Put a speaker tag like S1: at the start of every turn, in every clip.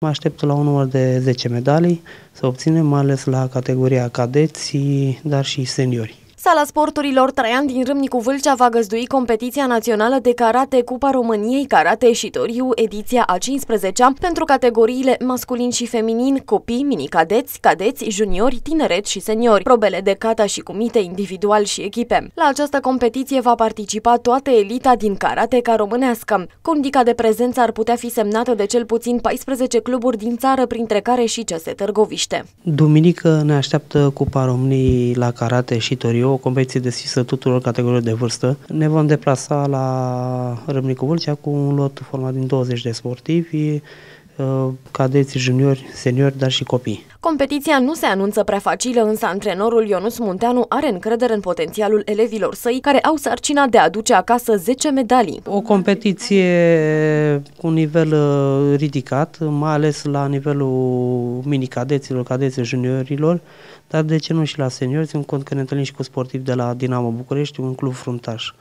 S1: Mă aștept la un număr de 10 medalii să obținem, mai ales la categoria cadeți, dar și seniori.
S2: Sala sporturilor Traian din Râmnicu Vâlcea va găzdui competiția națională de karate Cupa României Karate și Toriu, ediția a 15-a, pentru categoriile masculin și feminin, copii, mini-cadeți, cadeți, juniori, tineret și seniori, probele de kata și cumite individual și echipe. La această competiție va participa toată elita din karate ca românească. Condica de prezență ar putea fi semnată de cel puțin 14 cluburi din țară, printre care și CS Târgoviște.
S1: Duminică ne așteaptă Cupa României la karate și Toriu, o competiție deschisă tuturor categoriilor de vârstă. Ne vom deplasa la Râmnicu Vâlcea cu un lot format din 20 de sportivi, uh, cadeți, juniori, seniori, dar și copii.
S2: Competiția nu se anunță prea facilă, însă antrenorul Ionus Munteanu are încredere în potențialul elevilor săi, care au sarcina de a aduce acasă 10 medalii.
S1: O competiție cu un nivel uh, ridicat, mai ales la nivelul mini-cadeților, cadeților juniorilor, dar de ce nu și la seniori, țin cont că ne întâlnim și cu sportivi de la Dinamo București, un club fruntaș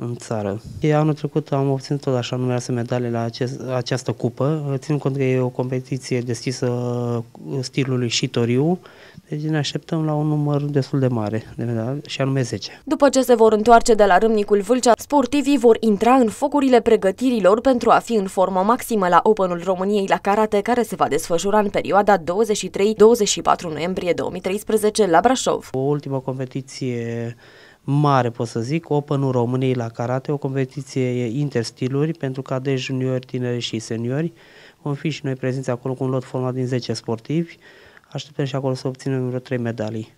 S1: în țară. E, anul trecut am obținut tot așa numeroase medalii la acest, această cupă, țin cont că e o competiție deschisă stilului și toriu, deci ne așteptăm la un număr destul de mare de medalii, și anume 10.
S2: După ce se vor întoarce de la Râmnicul Vâlcea, sportivii vor intra în focurile pregătirilor pentru a fi în formă maximă la Openul României la karate, care se va desfășura în perioada 23-24 noiembrie 2013 la Brașov.
S1: O ultimă competiție mare, pot să zic, Openul României la karate, o competiție interstiluri pentru cadeți juniori, tineri și seniori. Vom fi și noi prezenți acolo cu un lot format din 10 sportivi. Așteptăm și acolo să obținem vreo 3 medalii.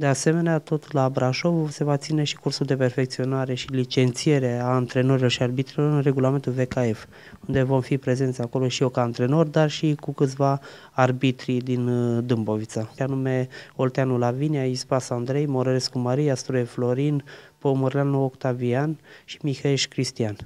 S1: De asemenea, tot la Brașov se va ține și cursul de perfecționare și licențiere a antrenorilor și arbitrilor în regulamentul VKF, unde vom fi prezenți acolo și eu ca antrenor, dar și cu câțiva arbitri din uh, Dâmbovița, anume Olteanu Lavinia, Ispas Andrei, Morărescu Maria, Stroie Florin, Pomărleanu Octavian și Mihaeș Cristian.